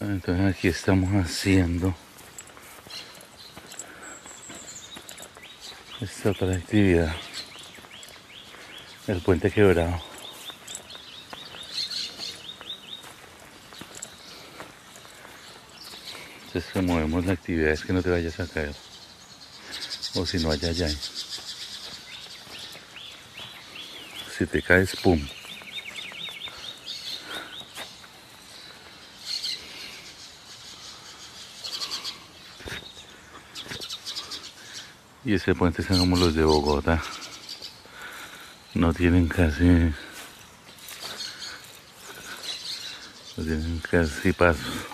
Entonces aquí estamos haciendo esta otra actividad. El puente quebrado. Entonces movemos la actividad es que no te vayas a caer. O si no allá allá. Si te caes, pum. Y ese puente son como los de Bogotá. No tienen casi... No tienen casi pasos.